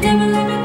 Never let me